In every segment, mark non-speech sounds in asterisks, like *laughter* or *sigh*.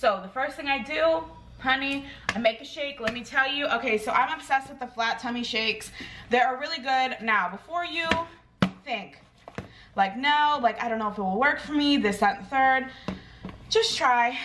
thing I do, honey, I make a shake. Let me tell you. Okay, so I'm obsessed with the flat tummy shakes. They are really good. Now, before you think, like, no, like, I don't know if it will work for me, this, that, and the third, just try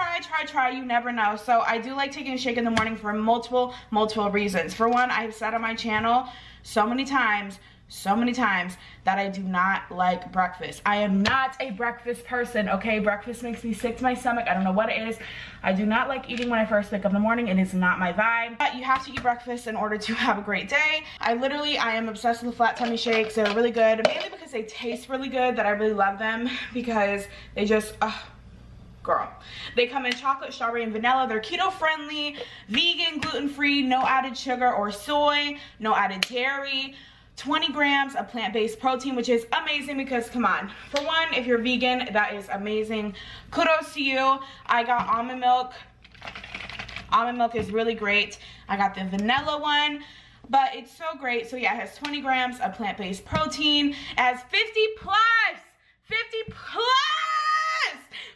try, try, try. You never know. So I do like taking a shake in the morning for multiple, multiple reasons. For one, I've said on my channel so many times, so many times that I do not like breakfast. I am not a breakfast person, okay? Breakfast makes me sick to my stomach. I don't know what it is. I do not like eating when I first wake up in the morning. It is not my vibe. But you have to eat breakfast in order to *laughs* have a great day. I literally, I am obsessed with the flat tummy shakes. They're really good, mainly because they taste really good that I really love them *laughs* because they just, girl. They come in chocolate, strawberry, and vanilla. They're keto friendly, vegan, gluten-free, no added sugar or soy, no added dairy. 20 grams of plant-based protein, which is amazing because come on. For one, if you're vegan, that is amazing. Kudos to you. I got almond milk. Almond milk is really great. I got the vanilla one but it's so great. So yeah, it has 20 grams of plant-based protein. It has 50 plus, 50 plus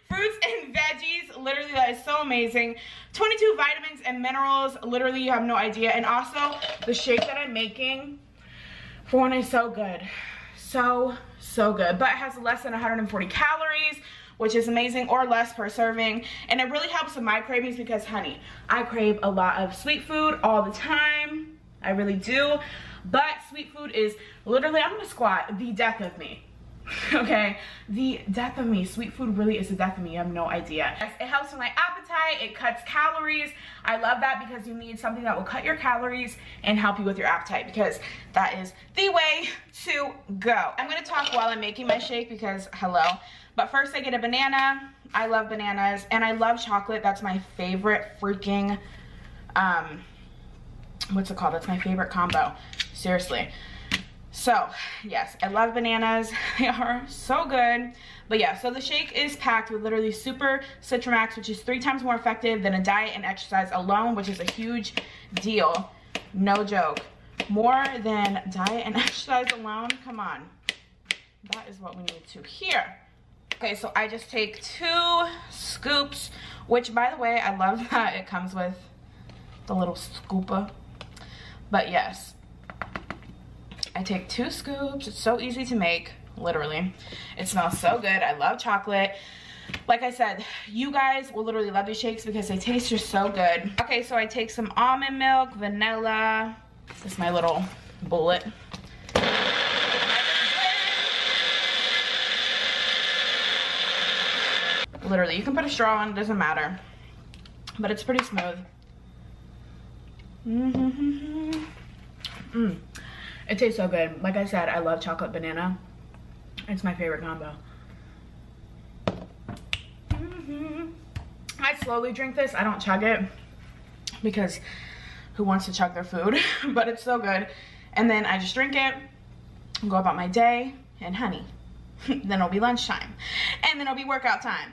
fruits and veggies. Literally, that is so amazing. 22 vitamins and minerals. Literally, you have no idea. And also, the shake that I'm making one is so good. So, so good. But it has less than 140 calories which is amazing or less per serving and it really helps with my cravings because honey i crave a lot of sweet food all the time i really do but sweet food is literally i'm gonna squat the death of me *laughs* okay. The death of me sweet food really is the death of me you have no idea. It helps with my appetite it cuts calories. I love that because you need something that will cut your calories and help you with your appetite because that is the way to go. I'm going to talk while i'm making my shake because hello. But first i get a banana. I love bananas and i love chocolate. That's my favorite freaking um what's it called? That's my favorite combo. Seriously so yes, I love bananas. *laughs* They are so good. But yeah, so the shake is packed with literally super CitriMax, which is three times more effective than a diet and exercise alone, which is a huge deal. No joke. More than diet and *laughs* exercise alone, come on. That is what we need to hear. Okay, so I just take two scoops, which by the way, I love *laughs* that it comes with the little scooper. But yes, I take two scoops. It's so easy to make, literally. It smells so good. I love chocolate. Like I said, you guys will literally love these shakes because they taste just so good. Okay, so I take some almond milk, vanilla. This is my little bullet. Literally, you can put a straw on, it doesn't matter. But it's pretty smooth. Mm -hmm. mm. It tastes so good. Like I said, I love chocolate banana. It's my favorite combo. Mm -hmm. I slowly drink this. I don't chug it because who wants to chug their food? *laughs* but it's so good. And then I just drink it, go about my day, and honey, *laughs* then it'll be lunchtime. And then it'll be workout time.